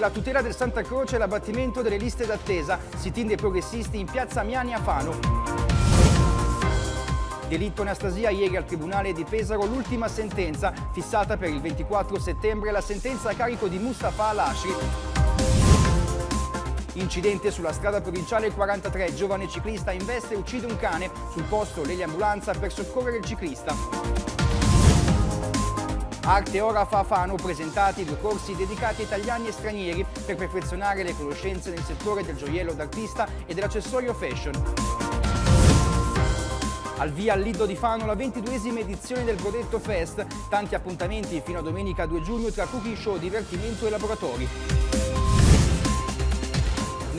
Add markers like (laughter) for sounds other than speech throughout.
la tutela del Santa Croce e l'abbattimento delle liste d'attesa. Sit-in progressisti in piazza Miani a Fano. Delitto Anastasia, ieri al Tribunale di Pesaro l'ultima sentenza, fissata per il 24 settembre, la sentenza a carico di Mustafa Al-Ashri. Incidente sulla strada provinciale 43, giovane ciclista investe e uccide un cane, sul posto l'eliambulanza per soccorrere il ciclista. Arte Ora fa Fano presentati due corsi dedicati a italiani e stranieri per perfezionare le conoscenze nel settore del gioiello d'artista e dell'accessorio fashion. Al via Lido di Fano la ventiduesima edizione del Godetto Fest, tanti appuntamenti fino a domenica 2 giugno tra cooking show, divertimento e laboratori.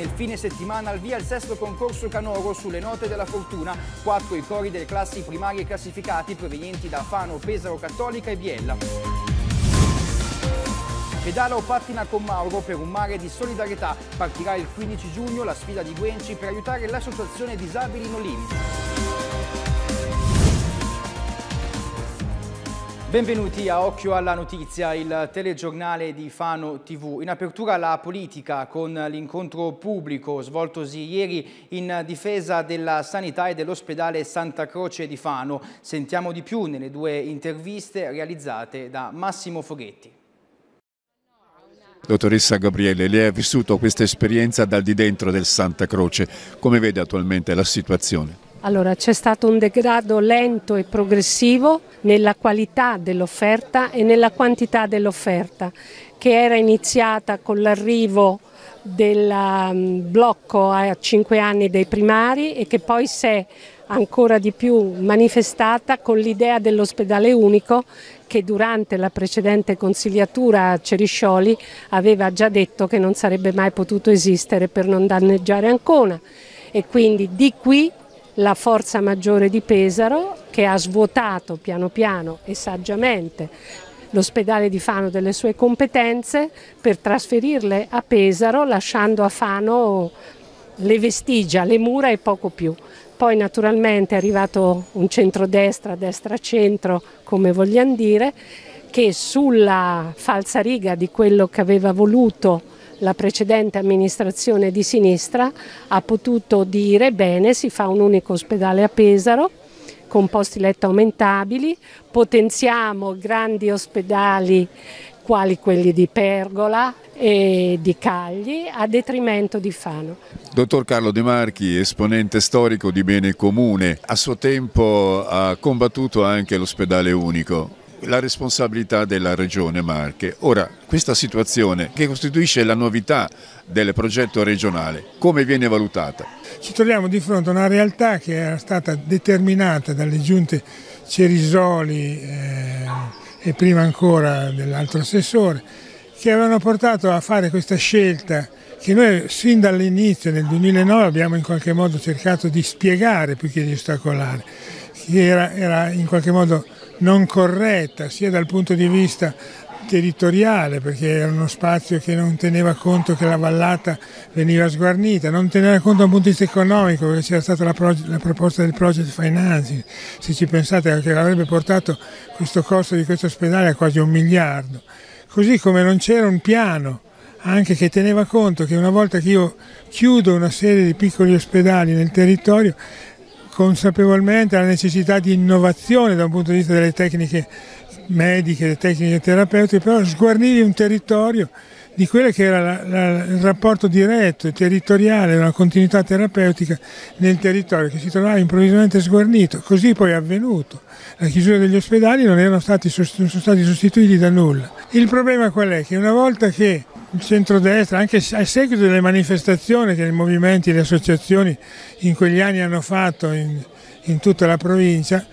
Nel fine settimana al via il sesto concorso canoro sulle note della fortuna, quattro i cori delle classi primarie classificati provenienti da Fano, Pesaro, Cattolica e Biella. Pedala o pattina con Mauro per un mare di solidarietà. Partirà il 15 giugno la sfida di Guenci per aiutare l'associazione Disabili No Limits. Benvenuti a Occhio alla Notizia, il telegiornale di Fano TV. In apertura la politica con l'incontro pubblico svoltosi ieri in difesa della sanità e dell'ospedale Santa Croce di Fano. Sentiamo di più nelle due interviste realizzate da Massimo Foghetti. Dottoressa Gabriele, lei ha vissuto questa esperienza dal di dentro del Santa Croce. Come vede attualmente la situazione? Allora, c'è stato un degrado lento e progressivo nella qualità dell'offerta e nella quantità dell'offerta, che era iniziata con l'arrivo del um, blocco a 5 anni dei primari e che poi si è ancora di più manifestata con l'idea dell'ospedale unico che durante la precedente consigliatura a Ceriscioli aveva già detto che non sarebbe mai potuto esistere per non danneggiare Ancona e quindi di qui la forza maggiore di Pesaro che ha svuotato piano piano e saggiamente l'ospedale di Fano delle sue competenze per trasferirle a Pesaro lasciando a Fano le vestigia, le mura e poco più. Poi naturalmente è arrivato un centrodestra, destra-centro come vogliamo dire, che sulla falsariga di quello che aveva voluto la precedente amministrazione di sinistra ha potuto dire bene si fa un unico ospedale a Pesaro con posti letto aumentabili, potenziamo grandi ospedali quali quelli di Pergola e di Cagli a detrimento di Fano. Dottor Carlo De Marchi, esponente storico di Bene Comune, a suo tempo ha combattuto anche l'ospedale unico la responsabilità della Regione Marche. Ora, questa situazione che costituisce la novità del progetto regionale, come viene valutata? Ci troviamo di fronte a una realtà che era stata determinata dalle giunte Cerisoli eh, e prima ancora dell'altro assessore, che avevano portato a fare questa scelta che noi sin dall'inizio nel 2009 abbiamo in qualche modo cercato di spiegare più che di ostacolare, che era, era in qualche modo non corretta sia dal punto di vista territoriale perché era uno spazio che non teneva conto che la vallata veniva sguarnita, non teneva conto dal punto di vista economico perché c'era stata la, la, proposta del project financing, se ci pensate che avrebbe portato questo costo di questo ospedale a quasi un miliardo, così come non c'era un piano anche che teneva conto che una volta che io chiudo una serie di piccoli ospedali nel territorio consapevolmente la necessità di innovazione da un punto di vista delle tecniche mediche, delle tecniche terapeutiche, però sguarnivi un territorio di quello che era la, la, il rapporto diretto e territoriale, una continuità terapeutica nel territorio che si trovava improvvisamente sguarnito. Così poi è avvenuto. La chiusura degli ospedali non, stati, non sono stati sostituiti da nulla. Il problema qual è? Che una volta che il centrodestra, anche a seguito delle manifestazioni che i movimenti e le associazioni in quegli anni hanno fatto in, in tutta la provincia,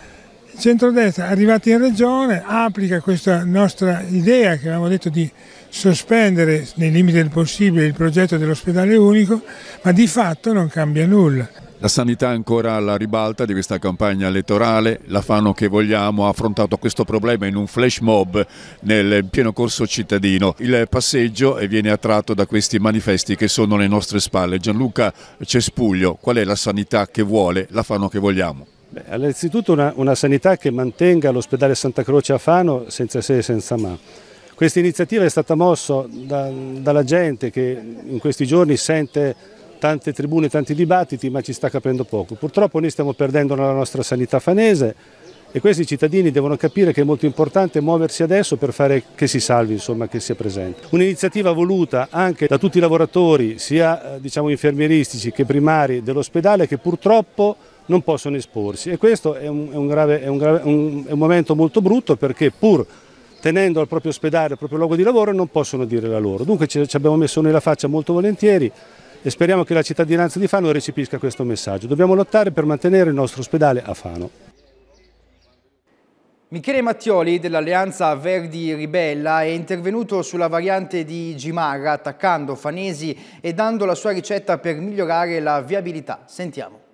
il centrodestra arrivato in regione applica questa nostra idea che avevamo detto di sospendere nei limiti del possibile il progetto dell'ospedale unico, ma di fatto non cambia nulla. La sanità è ancora alla ribalta di questa campagna elettorale, la Fano che vogliamo ha affrontato questo problema in un flash mob nel pieno corso cittadino. Il passeggio viene attratto da questi manifesti che sono alle nostre spalle. Gianluca Cespuglio, qual è la sanità che vuole, la Fano che vogliamo? Beh, innanzitutto una, una sanità che mantenga l'ospedale Santa Croce a Fano senza se e senza ma Questa iniziativa è stata mossa da, dalla gente che in questi giorni sente tante tribune, tanti dibattiti, ma ci sta capendo poco. Purtroppo noi stiamo perdendo la nostra sanità fanese e questi cittadini devono capire che è molto importante muoversi adesso per fare che si salvi, insomma, che sia presente. Un'iniziativa voluta anche da tutti i lavoratori, sia eh, diciamo, infermieristici che primari dell'ospedale, che purtroppo non possono esporsi e questo è un, è un, grave, è un, grave, un, è momento molto brutto perché pur tenendo al proprio ospedale, al proprio luogo di lavoro, non possono dire la loro. Dunque ci abbiamo messo noi la faccia molto volentieri e speriamo che la cittadinanza di Fano recepisca questo messaggio. Dobbiamo lottare per mantenere il nostro ospedale a Fano. Michele Mattioli dell'Alleanza Verdi Ribella è intervenuto sulla variante di Gimarra attaccando Fanesi e dando la sua ricetta per migliorare la viabilità. Sentiamo.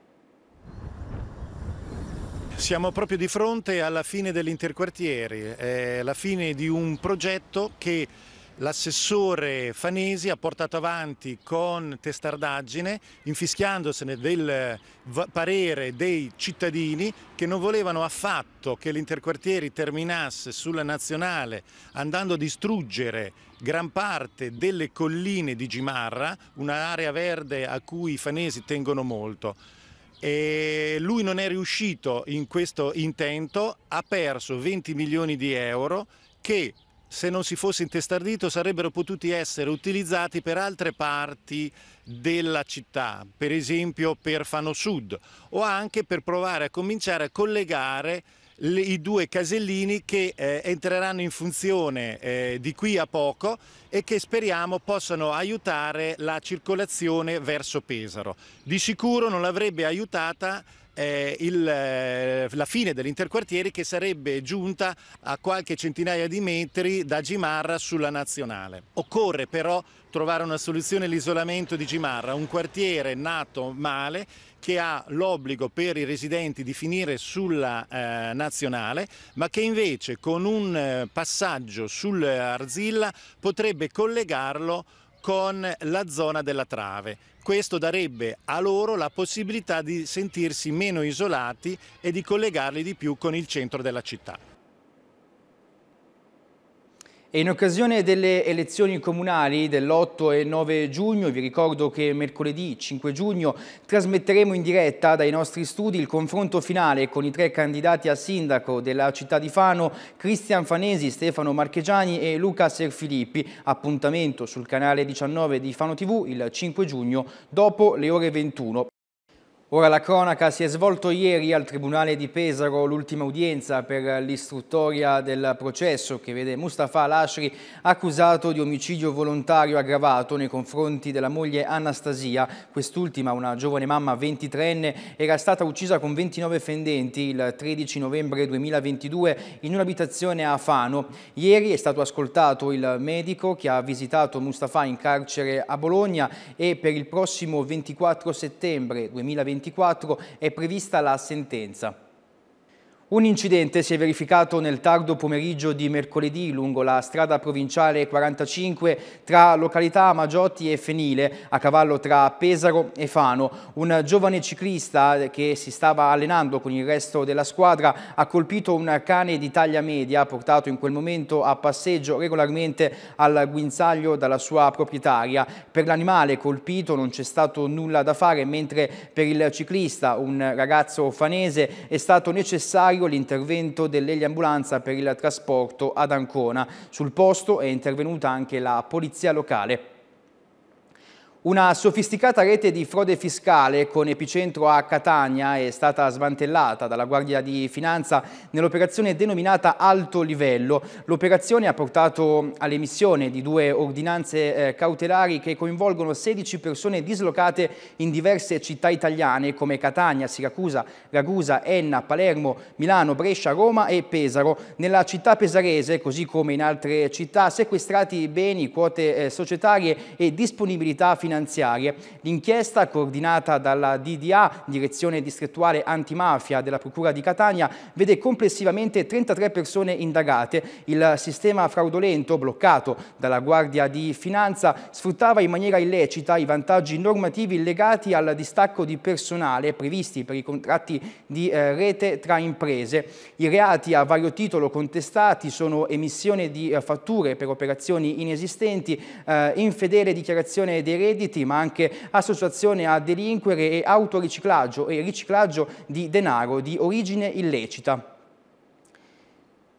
Siamo proprio di fronte alla fine dell'interquartieri, eh, la fine di un progetto che l'assessore Fanesi ha portato avanti con testardaggine, infischiandosene del parere dei cittadini che non volevano affatto che l'interquartieri terminasse sulla nazionale andando a distruggere gran parte delle colline di Gimarra, un'area verde a cui i fanesi tengono molto. E lui non è riuscito in questo intento, ha perso 20 milioni di euro che se non si fosse intestardito sarebbero potuti essere utilizzati per altre parti della città, per esempio per Fano Sud o anche per provare a cominciare a collegare le, i due casellini che eh, entreranno in funzione eh, di qui a poco e che speriamo possano aiutare la circolazione verso Pesaro. Di sicuro non l'avrebbe aiutata eh, il, eh, la fine dell'interquartieri che sarebbe giunta a qualche centinaia di metri da Gimarra sulla nazionale. Occorre però trovare una soluzione all'isolamento di Gimarra, un quartiere nato male che ha l'obbligo per i residenti di finire sulla eh, nazionale, ma che invece con un eh, passaggio sull'Arzilla potrebbe collegarlo con la zona della trave. Questo darebbe a loro la possibilità di sentirsi meno isolati e di collegarli di più con il centro della città. E in occasione delle elezioni comunali dell'8 e 9 giugno, vi ricordo che mercoledì 5 giugno trasmetteremo in diretta dai nostri studi il confronto finale con i tre candidati a sindaco della città di Fano, Cristian Fanesi, Stefano Marchegiani e Luca Serfilippi. Appuntamento sul canale 19 di Fano TV il 5 giugno dopo le ore 21. Ora la cronaca si è svolto ieri al Tribunale di Pesaro l'ultima udienza per l'istruttoria del processo che vede Mustafa Al-Ashri accusato di omicidio volontario aggravato nei confronti della moglie Anastasia. Quest'ultima, una giovane mamma 23enne, era stata uccisa con 29 fendenti il 13 novembre 2022 in un'abitazione a Fano. Ieri è stato ascoltato il medico che ha visitato Mustafa in carcere a Bologna e per il prossimo 24 settembre 2022 2024 è prevista la sentenza. Un incidente si è verificato nel tardo pomeriggio di mercoledì lungo la strada provinciale 45 tra località Magiotti e Fenile, a cavallo tra Pesaro e Fano. Un giovane ciclista che si stava allenando con il resto della squadra ha colpito un cane di taglia media portato in quel momento a passeggio regolarmente al guinzaglio dalla sua proprietaria. Per l'animale colpito non c'è stato nulla da fare, mentre per il ciclista, un ragazzo fanese, è stato necessario necessario l'intervento dell'eliambulanza per il trasporto ad Ancona. Sul posto è intervenuta anche la polizia locale. Una sofisticata rete di frode fiscale con epicentro a Catania è stata smantellata dalla Guardia di Finanza nell'operazione denominata Alto Livello. L'operazione ha portato all'emissione di due ordinanze eh, cautelari che coinvolgono 16 persone dislocate in diverse città italiane come Catania, Siracusa, Ragusa, Enna, Palermo, Milano, Brescia, Roma e Pesaro. Nella città pesarese, così come in altre città, sequestrati beni, quote eh, societarie e disponibilità finanziarie finanziarie. L'inchiesta, coordinata dalla DDA, Direzione Distrettuale Antimafia della Procura di Catania, vede complessivamente 33 persone indagate. Il sistema fraudolento, bloccato dalla Guardia di Finanza, sfruttava in maniera illecita i vantaggi normativi legati al distacco di personale previsti per i contratti di eh, rete tra imprese. I reati a vario titolo contestati sono emissione di eh, fatture per operazioni inesistenti, eh, infedele dichiarazione dei redditi, ma anche associazione a delinquere e autoriciclaggio e riciclaggio di denaro di origine illecita.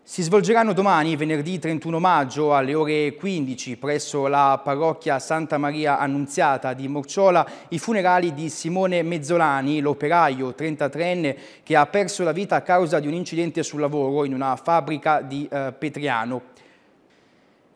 Si svolgeranno domani, venerdì 31 maggio, alle ore 15, presso la parrocchia Santa Maria Annunziata di Morciola, i funerali di Simone Mezzolani, l'operaio 33enne che ha perso la vita a causa di un incidente sul lavoro in una fabbrica di eh, Petriano.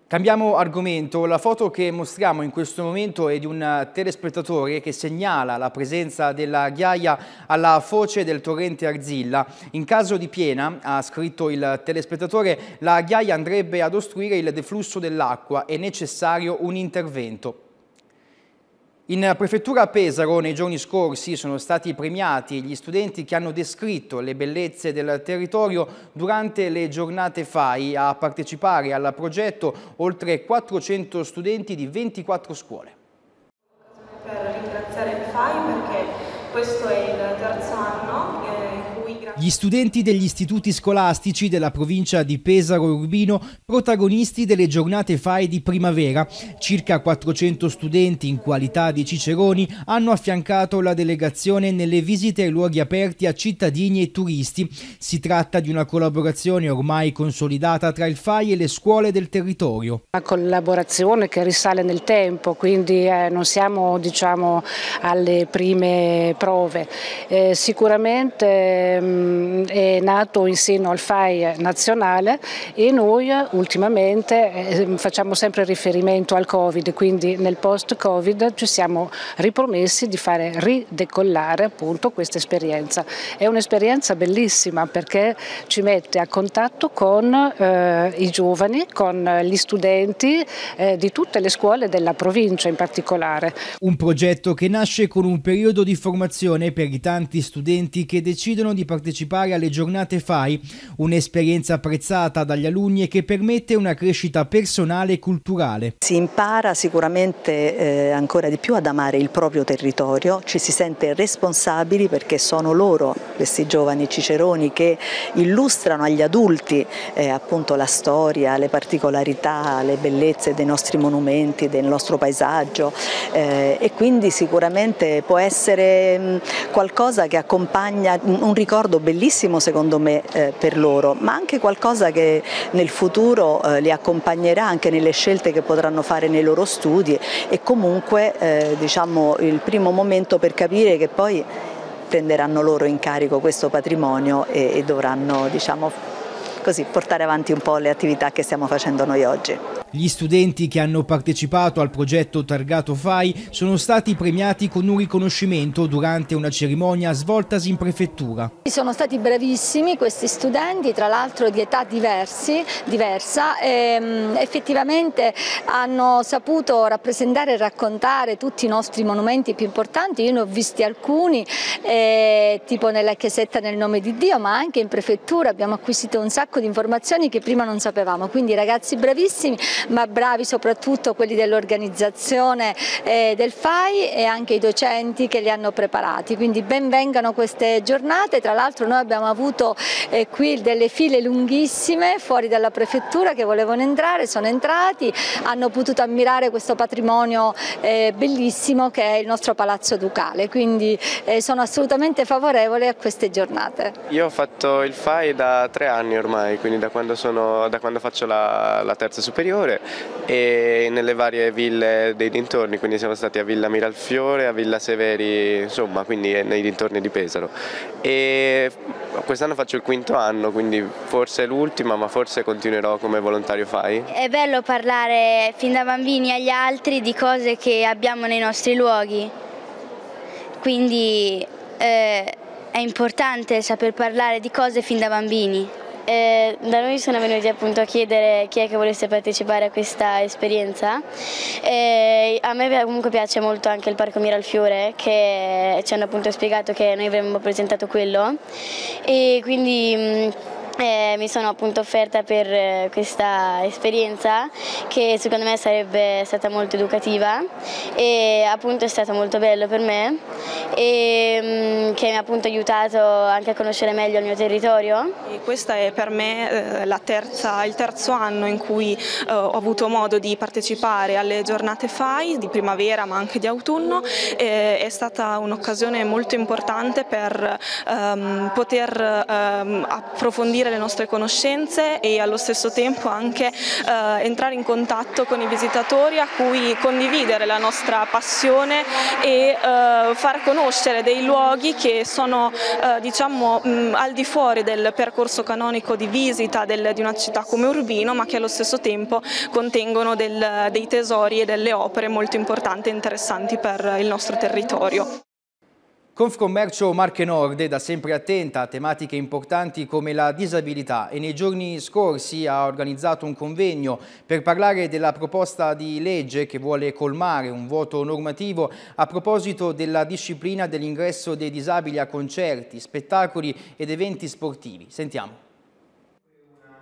Cambiamo argomento, la foto che mostriamo in questo momento è di un telespettatore che segnala la presenza della ghiaia alla foce del torrente Arzilla. In caso di piena, ha scritto il telespettatore, la ghiaia andrebbe ad ostruire il deflusso dell'acqua, è necessario un intervento. In prefettura Pesaro nei giorni scorsi sono stati premiati gli studenti che hanno descritto le bellezze del territorio durante le giornate FAI a partecipare al progetto oltre 400 studenti di 24 scuole. Per ringraziare il FAI perché questo è il terzo anno gli studenti degli istituti scolastici della provincia di Pesaro Urbino, protagonisti delle giornate FAI di primavera. Circa 400 studenti in qualità di ciceroni hanno affiancato la delegazione nelle visite ai luoghi aperti a cittadini e turisti. Si tratta di una collaborazione ormai consolidata tra il FAI e le scuole del territorio. Una collaborazione che risale nel tempo, quindi eh, non siamo diciamo, alle prime prove. Eh, sicuramente Ehm, è nato in seno al FAI nazionale e noi ultimamente ehm, facciamo sempre riferimento al Covid, quindi nel post-Covid ci siamo ripromessi di fare ridecollare appunto questa esperienza. È un'esperienza bellissima perché ci mette a contatto con eh, i giovani, con gli studenti eh, di tutte le scuole della provincia in particolare. Un progetto che nasce con un periodo di formazione per i tanti studenti che decidono di partecipare partecipare alle giornate FAI, un'esperienza apprezzata dagli alunni e che permette una crescita personale e culturale. Si impara sicuramente eh, ancora di più ad amare il proprio territorio, ci si sente responsabili perché sono loro, questi giovani ciceroni, che illustrano agli adulti eh, appunto la storia, le particolarità, le bellezze dei nostri monumenti, del nostro paesaggio eh, e quindi sicuramente può essere mh, qualcosa che accompagna un ricordo bellissimo secondo me eh, per loro, ma anche qualcosa che nel futuro eh, li accompagnerà anche nelle scelte che potranno fare nei loro studi e comunque eh, diciamo, il primo momento per capire che poi prenderanno loro in carico questo patrimonio e, e dovranno diciamo, così, portare avanti un po' le attività che stiamo facendo noi oggi. Gli studenti che hanno partecipato al progetto Targato FAI sono stati premiati con un riconoscimento durante una cerimonia svoltasi in prefettura. Sono stati bravissimi questi studenti, tra l'altro di età diversi, diversa, e, ehm, effettivamente hanno saputo rappresentare e raccontare tutti i nostri monumenti più importanti, io ne ho visti alcuni, eh, tipo nella chiesetta nel nome di Dio, ma anche in prefettura. Abbiamo acquisito un sacco di informazioni che prima non sapevamo, quindi ragazzi bravissimi ma bravi soprattutto quelli dell'organizzazione eh, del FAI e anche i docenti che li hanno preparati, quindi benvengano queste giornate, tra l'altro noi abbiamo avuto eh, qui delle file lunghissime fuori dalla prefettura che volevano entrare, sono entrati, hanno potuto ammirare questo patrimonio eh, bellissimo che è il nostro Palazzo Ducale, quindi eh, sono assolutamente favorevole a queste giornate. Io ho fatto il FAI da tre anni ormai, quindi da quando, sono, da quando faccio la, la terza superiore Fiore e nelle varie ville dei dintorni, quindi siamo stati a Villa Miralfiore, a Villa Severi, insomma, quindi nei dintorni di Pesaro. E quest'anno faccio il quinto anno, quindi forse l'ultima, ma forse continuerò come volontario FAI. È bello parlare fin da bambini agli altri di cose che abbiamo nei nostri luoghi, quindi eh, è importante saper parlare di cose fin da bambini eh, da noi sono venuti appunto a chiedere chi è che volesse partecipare a questa esperienza. Eh, a me comunque piace molto anche il Parco Miralfiore che ci hanno appunto spiegato che noi avremmo presentato quello e quindi mh, eh, mi sono appunto offerta per eh, questa esperienza che secondo me sarebbe stata molto educativa e appunto è stato molto bello per me e mm, che mi ha appunto aiutato anche a conoscere meglio il mio territorio. E questo è per me eh, terza, il terzo anno in cui eh, ho avuto modo di partecipare alle giornate FAI di primavera ma anche di autunno e è stata un'occasione molto importante per ehm, poter ehm, approfondire le nostre conoscenze e allo stesso tempo anche eh, entrare in contatto con i visitatori a cui condividere la nostra passione e eh, far conoscere dei luoghi che sono eh, diciamo, mh, al di fuori del percorso canonico di visita del, di una città come Urbino ma che allo stesso tempo contengono del, dei tesori e delle opere molto importanti e interessanti per il nostro territorio. Confcommercio Marche Nord è da sempre attenta a tematiche importanti come la disabilità e nei giorni scorsi ha organizzato un convegno per parlare della proposta di legge che vuole colmare un vuoto normativo a proposito della disciplina dell'ingresso dei disabili a concerti, spettacoli ed eventi sportivi. Sentiamo.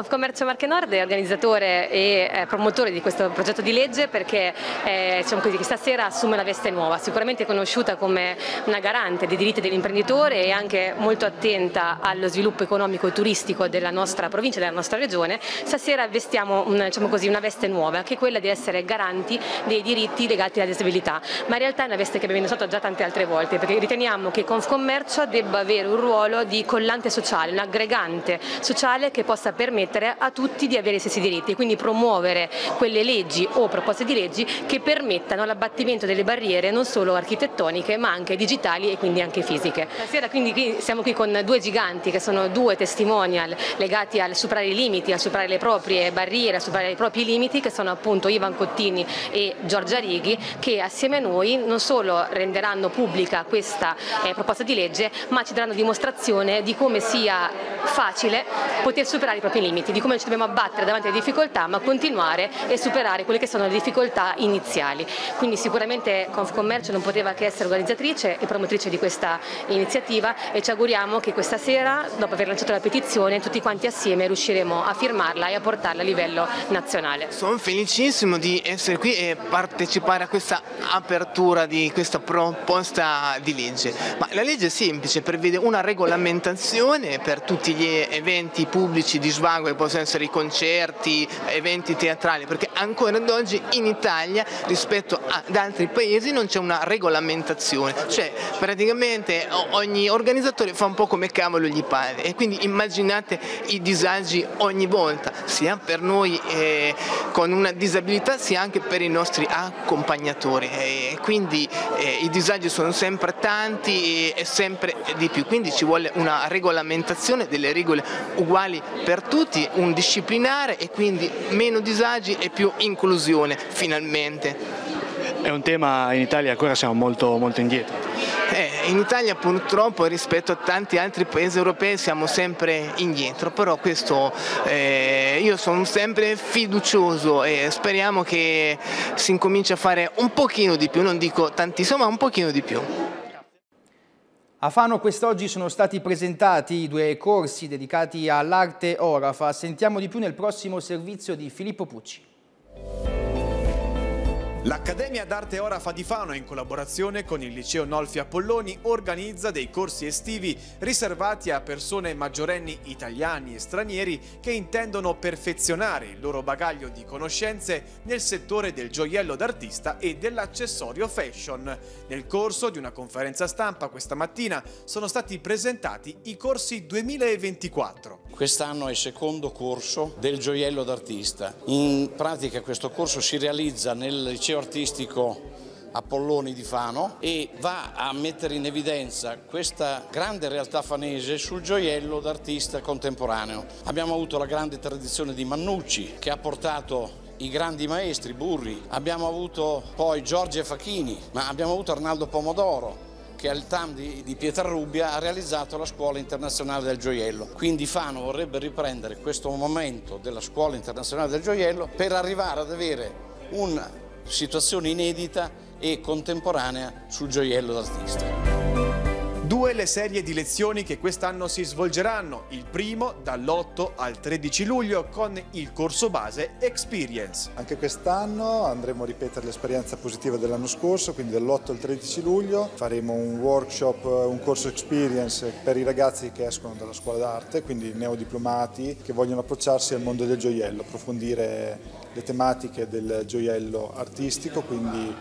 Commercio Marche Nord è organizzatore e eh, promotore di questo progetto di legge perché eh, diciamo così, stasera assume la veste nuova, sicuramente conosciuta come una garante dei diritti dell'imprenditore e anche molto attenta allo sviluppo economico e turistico della nostra provincia, della nostra regione, stasera vestiamo diciamo così, una veste nuova, che è quella di essere garanti dei diritti legati alla disabilità, ma in realtà è una veste che abbiamo indossato già tante altre volte perché riteniamo che Confcommercio debba avere un ruolo di collante sociale, un aggregante sociale che possa permettere permettere a tutti di avere i stessi diritti e quindi promuovere quelle leggi o proposte di leggi che permettano l'abbattimento delle barriere non solo architettoniche ma anche digitali e quindi anche fisiche. Stasera quindi siamo qui con due giganti che sono due testimonial legati al superare i limiti, a superare le proprie barriere, a superare i propri limiti che sono appunto Ivan Cottini e Giorgia Righi che assieme a noi non solo renderanno pubblica questa eh, proposta di legge ma ci daranno dimostrazione di come sia facile poter superare i propri limiti limiti, di come ci dobbiamo abbattere davanti alle difficoltà, ma continuare e superare quelle che sono le difficoltà iniziali. Quindi sicuramente Confcommercio non poteva che essere organizzatrice e promotrice di questa iniziativa e ci auguriamo che questa sera, dopo aver lanciato la petizione, tutti quanti assieme riusciremo a firmarla e a portarla a livello nazionale. Sono felicissimo di essere qui e partecipare a questa apertura di questa proposta di legge. Ma la legge è semplice, prevede una regolamentazione per tutti gli eventi pubblici di svago come possono essere i concerti, eventi teatrali, perché ancora ad oggi in Italia rispetto ad altri paesi non c'è una regolamentazione, cioè praticamente ogni organizzatore fa un po' come cavolo gli pare e quindi immaginate i disagi ogni volta, sia per noi eh, con una disabilità sia anche per i nostri accompagnatori. E quindi eh, i disagi sono sempre tanti e, e sempre di più, quindi ci vuole una regolamentazione delle regole uguali per tutti tutti un disciplinare e quindi meno disagi e più inclusione finalmente. È un tema in Italia ancora siamo molto, molto indietro. Eh, in Italia purtroppo rispetto a tanti altri paesi europei siamo sempre indietro, però questo eh, io sono sempre fiducioso e speriamo che si incominci a fare un pochino di più, non dico tantissimo, ma un pochino di più. A Fano quest'oggi sono stati presentati i due corsi dedicati all'arte orafa. Sentiamo di più nel prossimo servizio di Filippo Pucci. L'Accademia d'Arte Orafa di Fano, in collaborazione con il Liceo Nolfi Apolloni, organizza dei corsi estivi riservati a persone maggiorenni italiani e stranieri che intendono perfezionare il loro bagaglio di conoscenze nel settore del gioiello d'artista e dell'accessorio fashion. Nel corso di una conferenza stampa questa mattina sono stati presentati i corsi 2024. Quest'anno è il secondo corso del gioiello d'artista. In pratica questo corso si realizza nel liceo artistico Apolloni di Fano e va a mettere in evidenza questa grande realtà fanese sul gioiello d'artista contemporaneo. Abbiamo avuto la grande tradizione di Mannucci che ha portato i grandi maestri, Burri, abbiamo avuto poi Giorgio Facchini, ma abbiamo avuto Arnaldo Pomodoro, che al TAM di, di Pietrarubia ha realizzato la Scuola Internazionale del Gioiello. Quindi Fano vorrebbe riprendere questo momento della Scuola Internazionale del Gioiello per arrivare ad avere una situazione inedita e contemporanea sul gioiello d'artista. Due le serie di lezioni che quest'anno si svolgeranno, il primo dall'8 al 13 luglio con il corso base Experience. Anche quest'anno andremo a ripetere l'esperienza positiva dell'anno scorso, quindi dall'8 al 13 luglio faremo un workshop, un corso Experience per i ragazzi che escono dalla scuola d'arte, quindi neodiplomati che vogliono approcciarsi al mondo del gioiello, approfondire le tematiche del gioiello artistico, quindi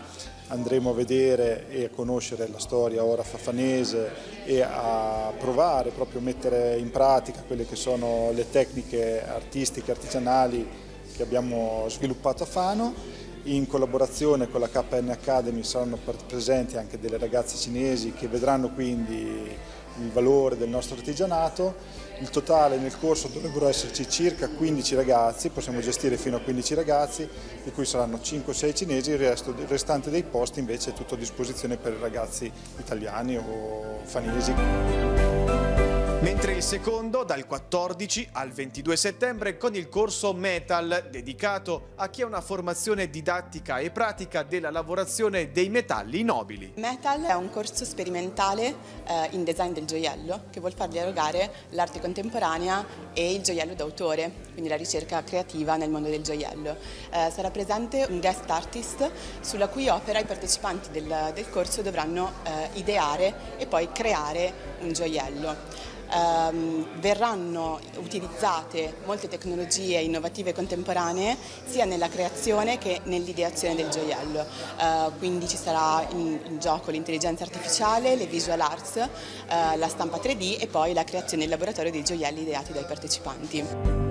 andremo a vedere e a conoscere la storia ora fafanese e a provare proprio a mettere in pratica quelle che sono le tecniche artistiche, artigianali che abbiamo sviluppato a Fano. In collaborazione con la KN Academy saranno presenti anche delle ragazze cinesi che vedranno quindi il valore del nostro artigianato. Il totale nel corso dovrebbero esserci circa 15 ragazzi, possiamo gestire fino a 15 ragazzi, di cui saranno 5-6 cinesi, il, resto, il restante dei posti invece è tutto a disposizione per ragazzi italiani o fanesi mentre il secondo dal 14 al 22 settembre con il corso Metal dedicato a chi ha una formazione didattica e pratica della lavorazione dei metalli nobili. Metal è un corso sperimentale eh, in design del gioiello che vuol far dialogare l'arte contemporanea e il gioiello d'autore, quindi la ricerca creativa nel mondo del gioiello. Eh, sarà presente un guest artist sulla cui opera i partecipanti del, del corso dovranno eh, ideare e poi creare un gioiello ehm, verranno utilizzate molte tecnologie innovative contemporanee sia nella creazione che nell'ideazione del gioiello. Eh, quindi ci sarà in, in gioco l'intelligenza artificiale, le visual arts, eh, la stampa 3D e poi la creazione in laboratorio dei gioielli ideati dai partecipanti.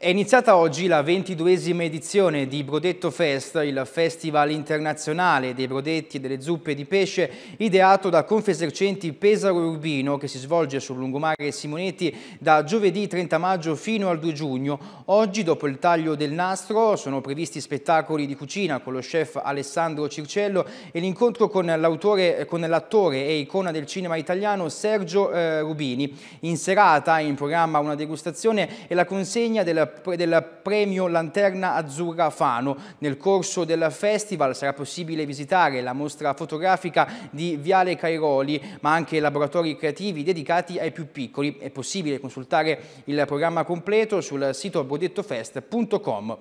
È iniziata oggi la ventiduesima edizione di Brodetto Fest, il festival internazionale dei brodetti e delle zuppe di pesce ideato da Confesercenti Pesaro Urbino che si svolge sul lungomare Simonetti da giovedì 30 maggio fino al 2 giugno. Oggi, dopo il taglio del nastro, sono previsti spettacoli di cucina con lo chef Alessandro Circello e l'incontro con l'attore e icona del cinema italiano Sergio eh, Rubini. In serata in programma una degustazione e la consegna del del premio Lanterna Azzurra Fano. Nel corso del festival sarà possibile visitare la mostra fotografica di Viale Cairoli, ma anche laboratori creativi dedicati ai più piccoli. È possibile consultare il programma completo sul sito bodettofest.com.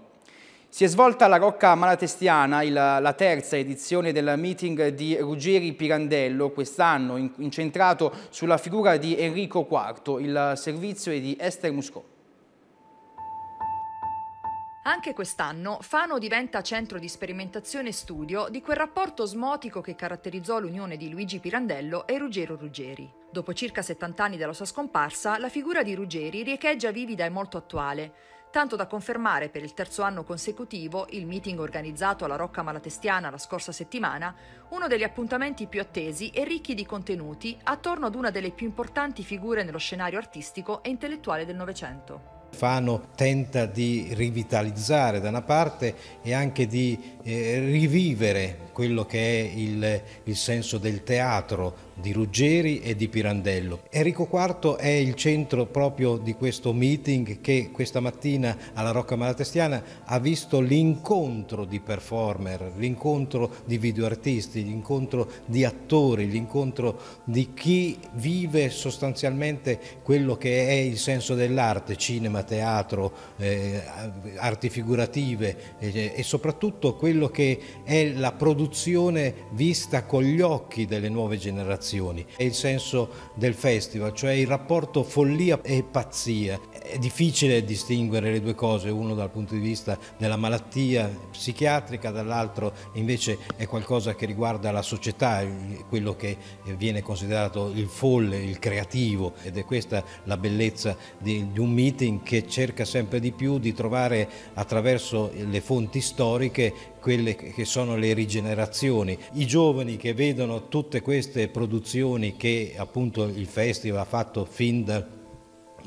Si è svolta la Rocca Malatestiana, il, la terza edizione del meeting di Ruggeri Pirandello, quest'anno incentrato sulla figura di Enrico IV. Il servizio è di Esther Muscò. Anche quest'anno Fano diventa centro di sperimentazione e studio di quel rapporto osmotico che caratterizzò l'unione di Luigi Pirandello e Ruggero Ruggeri. Dopo circa 70 anni dalla sua scomparsa, la figura di Ruggeri riecheggia vivida e molto attuale, tanto da confermare per il terzo anno consecutivo il meeting organizzato alla Rocca Malatestiana la scorsa settimana, uno degli appuntamenti più attesi e ricchi di contenuti attorno ad una delle più importanti figure nello scenario artistico e intellettuale del Novecento. Fano tenta di rivitalizzare da una parte e anche di eh, rivivere quello che è il, il, senso del teatro di Ruggeri e di Pirandello. Enrico IV è il centro proprio di questo meeting che questa mattina alla Rocca Malatestiana ha visto l'incontro di performer, l'incontro di videoartisti, l'incontro di attori, l'incontro di chi vive sostanzialmente quello che è il senso dell'arte, cinema, teatro, eh, arti figurative eh, e soprattutto quello che è la produzione vista con gli occhi delle nuove generazioni. È il senso del festival, cioè il rapporto follia e pazzia. È difficile distinguere le due cose, uno dal punto di vista della malattia psichiatrica, dall'altro invece è qualcosa che riguarda la società, quello che viene considerato il folle, il creativo ed è questa la bellezza di, di un meeting che cerca sempre di più di trovare attraverso le fonti storiche quelle che sono le rigenerazioni. I giovani che vedono tutte queste produzioni che appunto il festival ha fatto fin da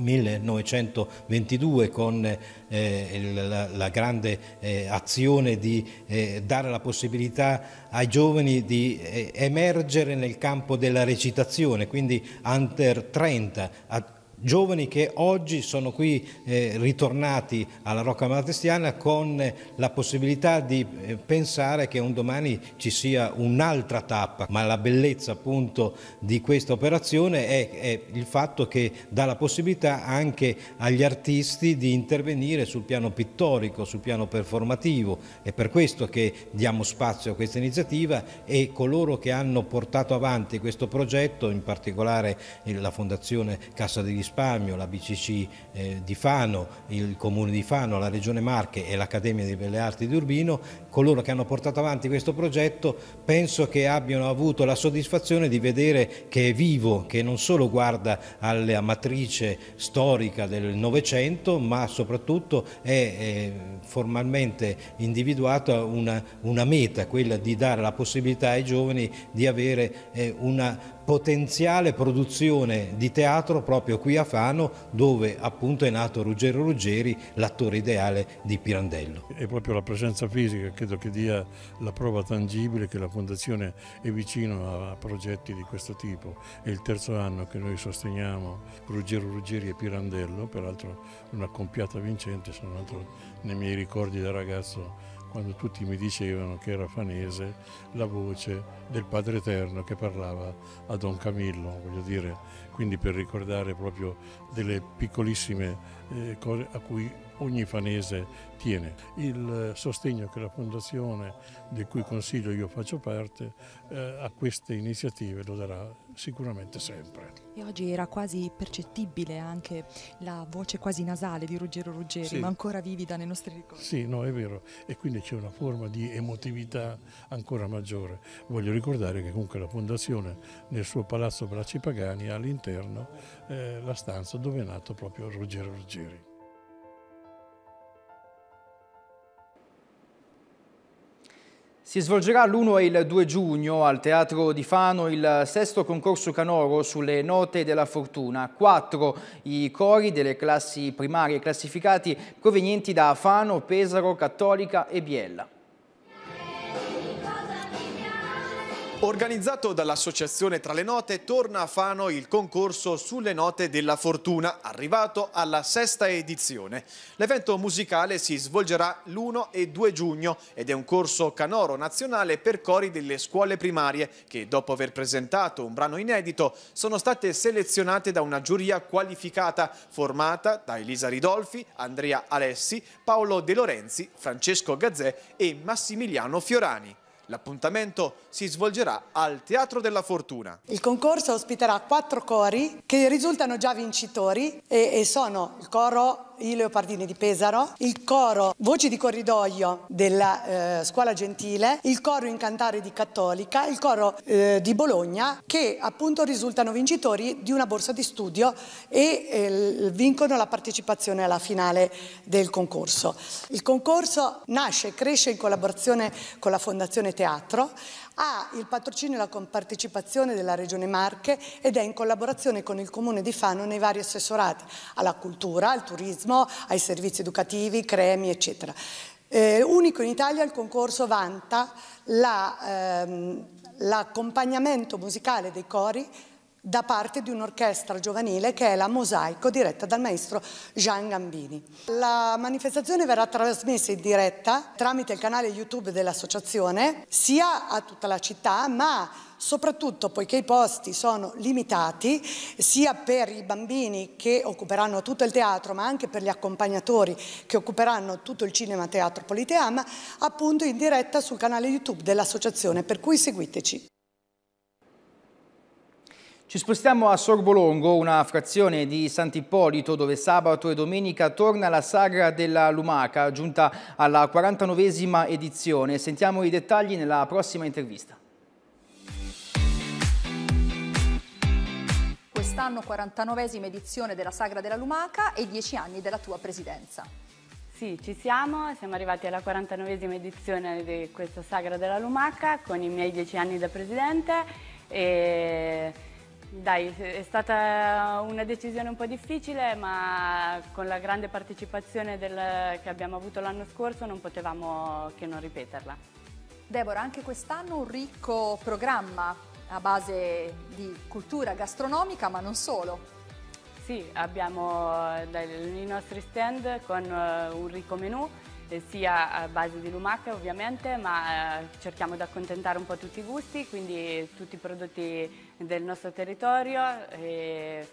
1922 con eh, la, la, grande eh, azione di eh, dare la possibilità ai giovani di eh, emergere nel campo della recitazione, quindi under 30, a, giovani che oggi sono qui eh, ritornati alla Rocca Maltestiana con la possibilità di eh, pensare che un domani ci sia un'altra tappa, ma la bellezza appunto di questa operazione è, è, il fatto che dà la possibilità anche agli artisti di intervenire sul piano pittorico, sul piano performativo, è per questo che diamo spazio a questa iniziativa e coloro che hanno portato avanti questo progetto, in particolare la Fondazione Cassa degli risparmio, la BCC eh, di Fano, il Comune di Fano, la Regione Marche e l'Accademia di Belle Arti di Urbino, coloro che hanno portato avanti questo progetto penso che abbiano avuto la soddisfazione di vedere che è vivo, che non solo guarda alla matrice storica del Novecento, ma soprattutto è, è formalmente individuata una, una, meta, quella di dare la possibilità ai giovani di avere eh, una potenziale produzione di teatro proprio qui a Fano dove appunto è nato Ruggero Ruggeri, l'attore ideale di Pirandello. È proprio la presenza fisica credo che dia la prova tangibile che la Fondazione è vicino a progetti di questo tipo. È il terzo anno che noi sosteniamo Ruggero Ruggeri e Pirandello, peraltro una compiata vincente, sono andato nei miei ricordi da ragazzo quando tutti mi dicevano che era fanese la voce del Padre Eterno che parlava a Don Camillo, voglio dire, quindi per ricordare proprio delle piccolissime eh, cose a cui ogni fanese tiene. Il sostegno che la Fondazione, del cui consiglio io faccio parte, eh, a queste iniziative lo darà sicuramente sempre. E oggi era quasi percettibile anche la voce quasi nasale di Ruggero Ruggeri, sì. ma ancora vivida nei nostri ricordi. Sì, no, è vero, e quindi c'è una forma di emotività ancora maggiore. Voglio ricordare che comunque la Fondazione nel suo palazzo Bracci Pagani ha all'interno eh, la stanza dove è nato proprio Ruggero Ruggeri. Si svolgerà l'1 e il 2 giugno al Teatro di Fano il sesto concorso canoro sulle note della fortuna. Quattro i cori delle classi primarie classificati provenienti da Fano, Pesaro, Cattolica e Biella. Organizzato dall'Associazione Tra le Note, torna a Fano il concorso sulle note della fortuna, arrivato alla sesta edizione. L'evento musicale si svolgerà l'1 e 2 giugno ed è un corso canoro nazionale per cori delle scuole primarie che, dopo aver presentato un brano inedito, sono state selezionate da una giuria qualificata formata da Elisa Ridolfi, Andrea Alessi, Paolo De Lorenzi, Francesco Gazzè e Massimiliano Fiorani. L'appuntamento si svolgerà al Teatro della Fortuna. Il concorso ospiterà quattro cori che risultano già vincitori e, e sono il coro i Leopardini di Pesaro, il coro Voci di Corridoio della eh, Scuola Gentile, il coro Incantare di Cattolica, il coro eh, di Bologna che appunto risultano vincitori di una borsa di studio e eh, vincono la partecipazione alla finale del concorso. Il concorso nasce e cresce in collaborazione con la Fondazione Teatro, ha il patrocinio e la compartecipazione della Regione Marche ed è in collaborazione con il Comune di Fano nei vari assessorati alla cultura, al turismo, ai servizi educativi, cremi, eccetera. Eh, unico in Italia il concorso vanta ehm, l'accompagnamento la, musicale dei cori da parte di un'orchestra giovanile che è la Mosaico diretta dal maestro Gian Gambini. La manifestazione verrà trasmessa in diretta tramite il canale YouTube dell'associazione sia a tutta la città ma soprattutto poiché i posti sono limitati sia per i bambini che occuperanno tutto il teatro ma anche per gli accompagnatori che occuperanno tutto il cinema teatro Politeama appunto in diretta sul canale YouTube dell'associazione per cui seguiteci. Ci spostiamo a Sorbolongo, una frazione di Sant'Ippolito dove sabato e domenica torna la sagra della Lumaca, giunta alla 49esima edizione. Sentiamo i dettagli nella prossima intervista. Quest'anno 49esima edizione della sagra della Lumaca e 10 anni della tua presidenza. Sì, ci siamo, siamo arrivati alla 49esima edizione di questa sagra della Lumaca con i miei 10 anni da presidente e Dai, è stata una decisione un po' difficile, ma con la grande partecipazione del, che abbiamo avuto l'anno scorso non potevamo che non ripeterla. Deborah, anche quest'anno un ricco programma a base di cultura gastronomica, ma non solo. Sì, abbiamo i nostri stand con eh, un ricco menù, sia a base di lumache ovviamente, ma eh, cerchiamo di accontentare un po' tutti i gusti, quindi tutti i prodotti del nostro territorio. E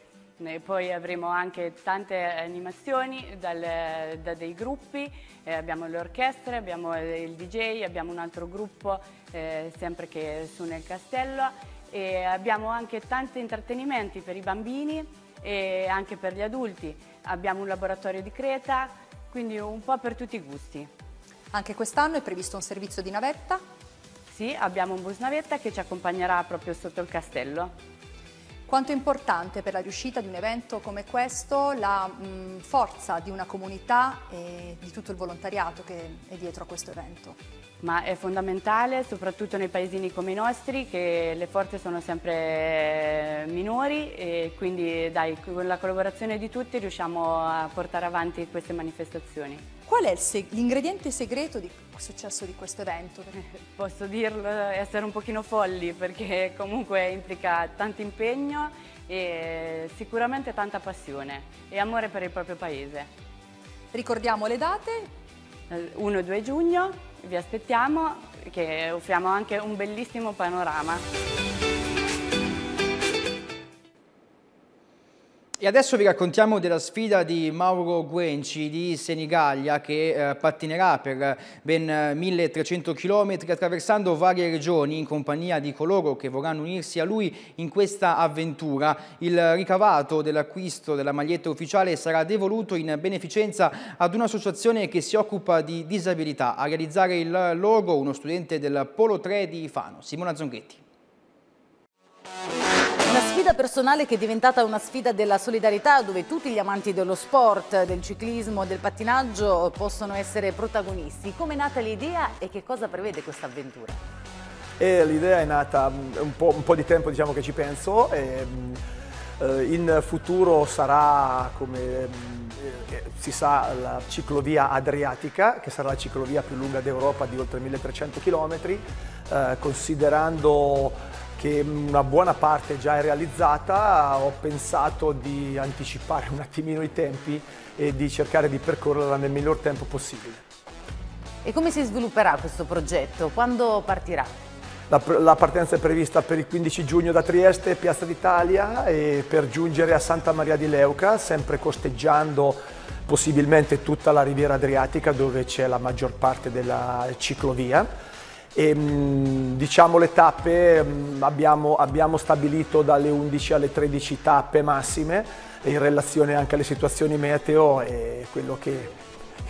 poi avremo anche tante animazioni dal, da dei gruppi, eh, abbiamo le orchestre, abbiamo il DJ, abbiamo un altro gruppo eh, sempre che su nel castello e abbiamo anche tanti intrattenimenti per i bambini e anche per gli adulti. Abbiamo un laboratorio di Creta, quindi un po' per tutti i gusti. Anche quest'anno è previsto un servizio di navetta? Sì, abbiamo un bus navetta che ci accompagnerà proprio sotto il castello. Quanto è importante per la riuscita di un evento come questo la mh, forza di una comunità e di tutto il volontariato che è dietro a questo evento? Ma è fondamentale soprattutto nei paesini come i nostri che le forze sono sempre minori e quindi dai, con la collaborazione di tutti riusciamo a portare avanti queste manifestazioni. Qual è l'ingrediente segreto di successo di questo evento? (laughs) Posso dirlo, essere un pochino folli perché comunque implica tanto impegno e sicuramente tanta passione e amore per il proprio paese. Ricordiamo le date? 1-2 eh, giugno, vi aspettiamo che offriamo anche un bellissimo panorama. E adesso vi raccontiamo della sfida di Mauro Guenci di Senigallia che eh, pattinerà per ben 1300 km attraversando varie regioni in compagnia di coloro che vorranno unirsi a lui in questa avventura. Il ricavato dell'acquisto della maglietta ufficiale sarà devoluto in beneficenza ad un'associazione che si occupa di disabilità. A realizzare il logo uno studente del Polo 3 di Fano, Simona Zonghetti. Una sfida personale che è diventata una sfida della solidarietà dove tutti gli amanti dello sport, del ciclismo, del pattinaggio possono essere protagonisti. Come è nata l'idea e che cosa prevede questa avventura? L'idea è nata mm, un po', un po', di tempo diciamo che ci penso. E, mm, eh, in futuro sarà, come mm, eh, si sa, la ciclovia adriatica, che sarà la ciclovia più lunga d'Europa di oltre 1300 km, eh, considerando che una buona parte già è realizzata, ho pensato di anticipare un attimino i tempi e di cercare di percorrerla nel miglior tempo possibile. E come si svilupperà questo progetto? Quando partirà? La, la, partenza è prevista per il 15 giugno da Trieste, Piazza d'Italia, e per giungere a Santa Maria di Leuca, sempre costeggiando possibilmente tutta la riviera adriatica dove c'è la maggior parte della ciclovia. E, mm, diciamo le tappe mm, abbiamo, abbiamo stabilito dalle 11 alle 13 tappe massime in relazione anche alle situazioni meteo e quello che,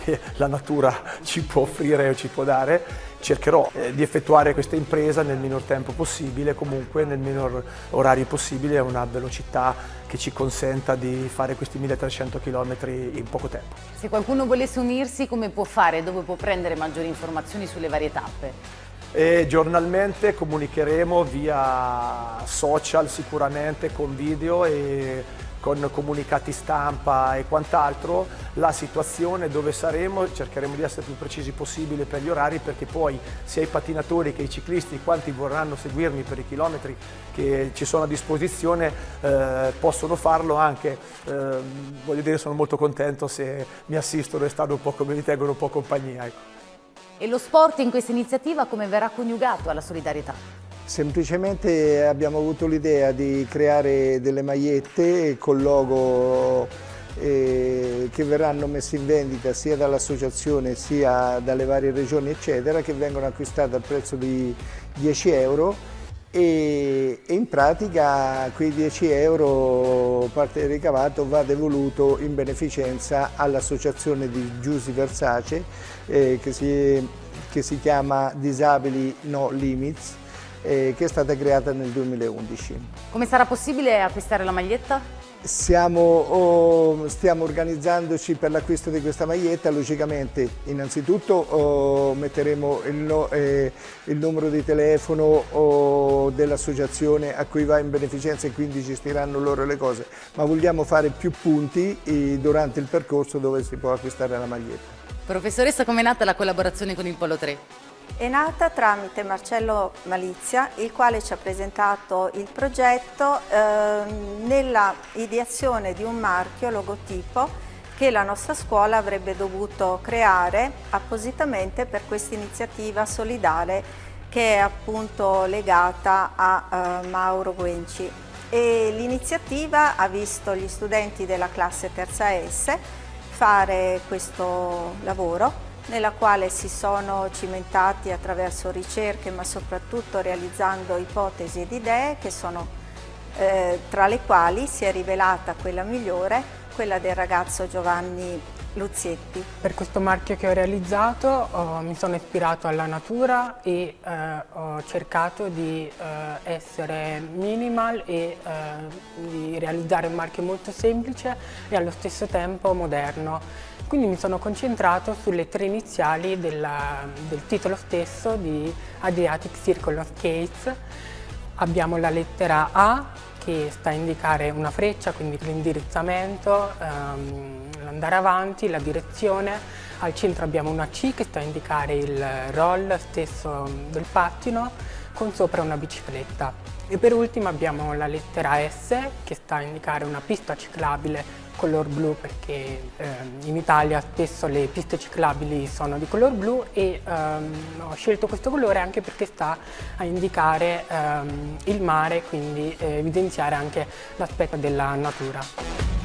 che la natura ci può offrire o ci può dare. Cercherò eh, di effettuare questa impresa nel minor tempo possibile, comunque nel minor orario possibile a una velocità che ci consenta di fare questi 1300 km in poco tempo. Se qualcuno volesse unirsi come può fare? Dove può prendere maggiori informazioni sulle varie tappe? E giornalmente comunicheremo via social sicuramente con video e con comunicati stampa e quant'altro la situazione dove saremo, cercheremo di essere più precisi possibile per gli orari perché poi sia i pattinatori che i ciclisti, quanti vorranno seguirmi per i chilometri che ci sono a disposizione eh, possono farlo anche, eh, voglio dire sono molto contento se mi assistono e stanno un po' come mi tengono un po' compagnia. Ecco. E lo sport in questa iniziativa come verrà coniugato alla solidarietà? Semplicemente abbiamo avuto l'idea di creare delle magliette con logo eh, che verranno messe in vendita sia dall'associazione sia dalle varie regioni eccetera che vengono acquistate al prezzo di 10 euro e, e in pratica quei 10 euro parte del ricavato va devoluto in beneficenza all'associazione di Giussi Versace eh, che, si, che, si, chiama Disabili No Limits eh, che è stata creata nel 2011. Come sarà possibile acquistare la maglietta? Siamo, oh, stiamo organizzandoci per l'acquisto di questa maglietta, logicamente innanzitutto oh, metteremo il, no, eh, il, numero di telefono oh, dell'associazione a cui va in beneficenza e quindi gestiranno loro le cose, ma vogliamo fare più punti eh, durante il percorso dove si può acquistare la maglietta. Professoressa, com'è nata la collaborazione con il Polo 3? È nata tramite Marcello Malizia, il quale ci ha presentato il progetto eh, nella ideazione di un marchio logotipo che la nostra scuola avrebbe dovuto creare appositamente per questa iniziativa solidale che è appunto legata a eh, Mauro Guenci. L'iniziativa ha visto gli studenti della classe terza S fare questo lavoro nella quale si sono cimentati attraverso ricerche ma soprattutto realizzando ipotesi ed idee che sono eh, tra le quali si è rivelata quella migliore, quella del ragazzo Giovanni Luzietti. Per questo marchio che ho realizzato oh, mi sono ispirato alla natura e eh, ho cercato di eh, essere minimal e eh, di realizzare un marchio molto semplice e allo stesso tempo moderno. Quindi mi sono concentrato sulle tre iniziali della, del titolo stesso di Adriatic Circle of Skates. Abbiamo la lettera A che sta a indicare una freccia, quindi l'indirizzamento, ehm, l'andare avanti, la direzione. Al centro abbiamo una C che sta a indicare il roll stesso del pattino, con sopra una bicicletta. E per ultimo abbiamo la lettera S che sta a indicare una pista ciclabile color blu perché eh, in Italia spesso le piste ciclabili sono di color blu e ehm, ho scelto questo colore anche perché sta a indicare ehm, il mare, quindi eh, evidenziare anche l'aspetto della natura.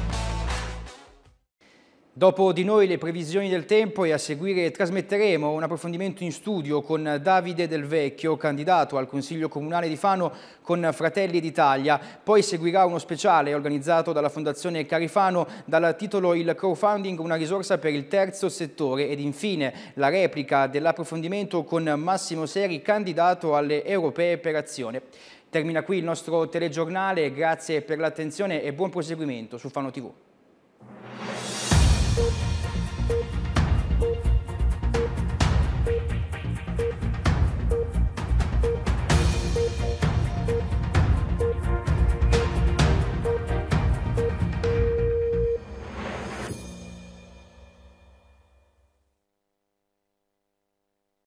Dopo di noi le previsioni del tempo e a seguire trasmetteremo un approfondimento in studio con Davide Del Vecchio, candidato al Consiglio Comunale di Fano con Fratelli d'Italia. Poi seguirà uno speciale organizzato dalla Fondazione Carifano dal titolo Il crowdfunding, una risorsa per il terzo settore ed infine la replica dell'approfondimento con Massimo Seri, candidato alle europee per azione. Termina qui il nostro telegiornale, grazie per l'attenzione e buon proseguimento su Fano TV. Thank you.